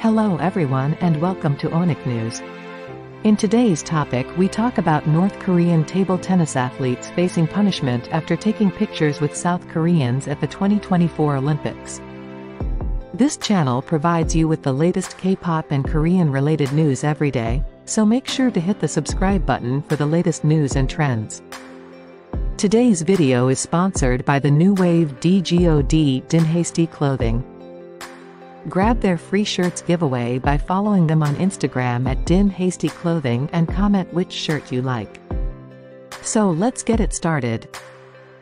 Hello everyone and welcome to OHNICKNEWS. In today's topic we talk about North Korean table tennis athletes facing punishment after taking pictures with South Koreans at the 2024 Olympics. This channel provides you with the latest K-pop and Korean related news every day, so make sure to hit the subscribe button for the latest news and trends. Today's video is sponsored by the new wave DGOD Dinhasty Clothing. Grab their free shirts giveaway by following them on Instagram at Dinhasty Clothing and comment which shirt you like. So let's get it started.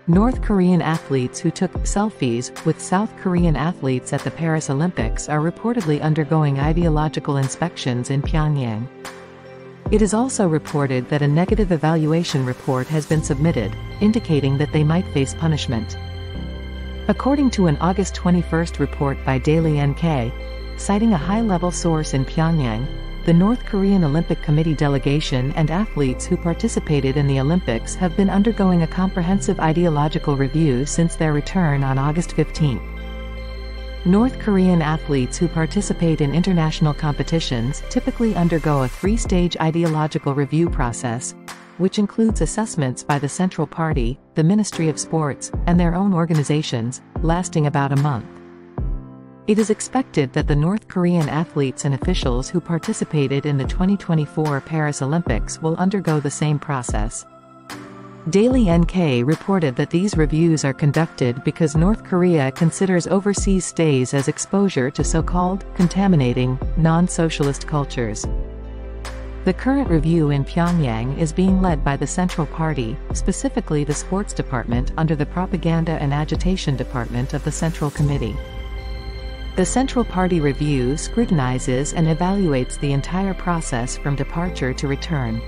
North Korean athletes who took selfies with South Korean athletes at the Paris Olympics are reportedly undergoing ideological inspections in Pyongyang. It is also reported that a negative evaluation report has been submitted, indicating that they might face punishment. According to an August 21 report by Daily NK, citing a high-level source in Pyongyang, the North Korean Olympic Committee delegation and athletes who participated in the Olympics have been undergoing a comprehensive ideological review since their return on August 15. North Korean athletes who participate in international competitions typically undergo a three-stage ideological review process, which includes assessments by the Central Party, the Ministry of Sports, and their own organizations, lasting about a month. It is expected that the North Korean athletes and officials who participated in the 2024 Paris Olympics will undergo the same process. Daily NK reported that these reviews are conducted because North Korea considers overseas stays as exposure to so-called contaminating, non-socialist cultures. The current review in Pyongyang is being led by the Central Party, specifically the Sports Department under the Propaganda and Agitation Department of the Central Committee. The Central Party review scrutinizes and evaluates the entire process from departure to return.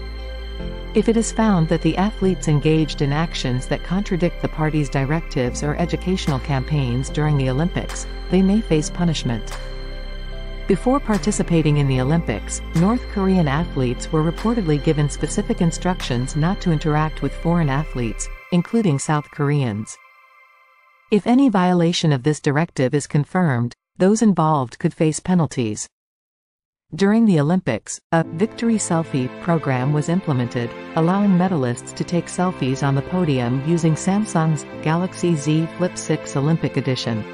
If it is found that the athletes engaged in actions that contradict the party's directives or educational campaigns during the Olympics, they may face punishment. Before participating in the Olympics, North Korean athletes were reportedly given specific instructions not to interact with foreign athletes, including South Koreans. If any violation of this directive is confirmed, those involved could face penalties. During the Olympics, a Victory Selfie program was implemented, allowing medalists to take selfies on the podium using Samsung's Galaxy Z Flip 6 Olympic Edition.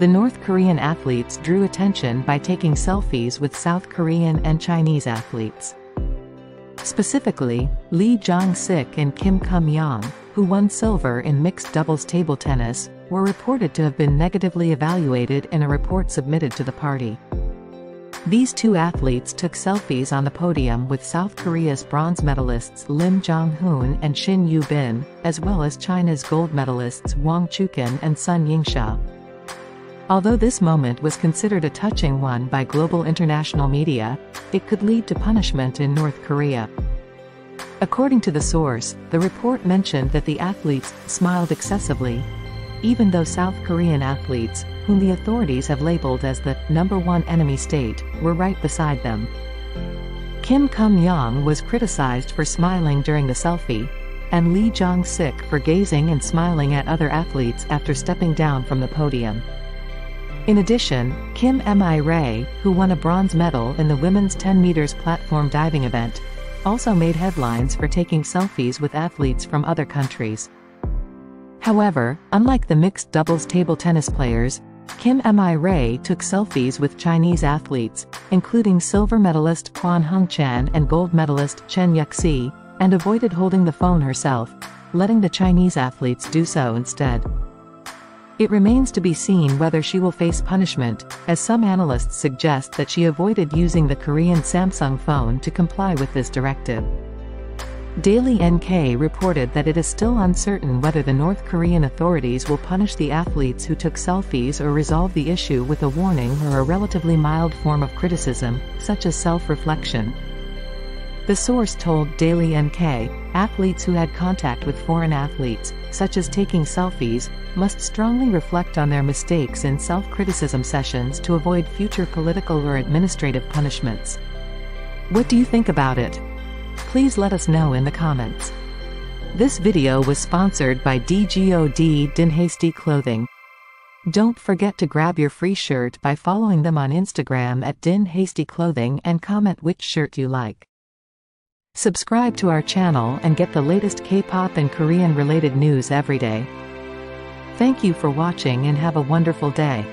The North Korean athletes drew attention by taking selfies with South Korean and Chinese athletes. Specifically, Lee Jong-sik and Kim Kum-young, who won silver in mixed doubles table tennis, were reported to have been negatively evaluated in a report submitted to the party. These two athletes took selfies on the podium with South Korea's bronze medalists Lim Jong-hoon and Shin Yu-bin, as well as China's gold medalists Wang Chuqin and Sun Yingsha. Although this moment was considered a touching one by global international media, it could lead to punishment in North Korea. According to the source, the report mentioned that the athletes smiled excessively, even though South Korean athletes, whom the authorities have labeled as the number one enemy state, were right beside them. Kim Kum-young was criticized for smiling during the selfie, and Lee Jong-sik for gazing and smiling at other athletes after stepping down from the podium. In addition, Kim Mi-rae, who won a bronze medal in the women's 10 meters platform diving event, also made headlines for taking selfies with athletes from other countries. However, unlike the mixed doubles table tennis players, Kim Mi-rae took selfies with Chinese athletes, including silver medalist Quan Hongchan and gold medalist Chen Yuxi, and avoided holding the phone herself, letting the Chinese athletes do so instead. It remains to be seen whether she will face punishment, as some analysts suggest that she avoided using the Korean Samsung phone to comply with this directive. Daily NK reported that it is still uncertain whether the North Korean authorities will punish the athletes who took selfies or resolve the issue with a warning or a relatively mild form of criticism, such as self-reflection. The source told Daily NK, athletes who had contact with foreign athletes, such as taking selfies, must strongly reflect on their mistakes in self-criticism sessions to avoid future political or administrative punishments. What do you think about it? Please let us know in the comments. This video was sponsored by DGOD Dinhasty Clothing. Don't forget to grab your free shirt by following them on Instagram at Dinhasty Clothing and comment which shirt you like. Subscribe to our channel and get the latest K-pop and Korean related news every day. Thank you for watching and have a wonderful day.